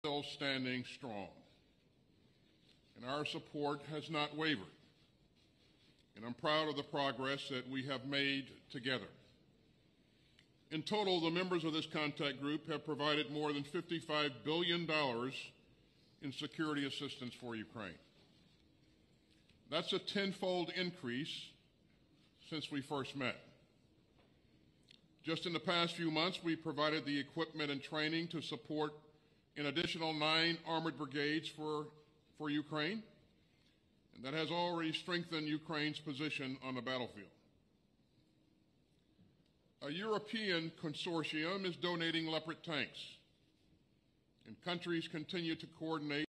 still standing strong, and our support has not wavered. And I'm proud of the progress that we have made together. In total, the members of this contact group have provided more than $55 billion in security assistance for Ukraine. That's a tenfold increase since we first met. Just in the past few months, we provided the equipment and training to support an additional nine armored brigades for, for Ukraine, and that has already strengthened Ukraine's position on the battlefield. A European consortium is donating Leopard tanks, and countries continue to coordinate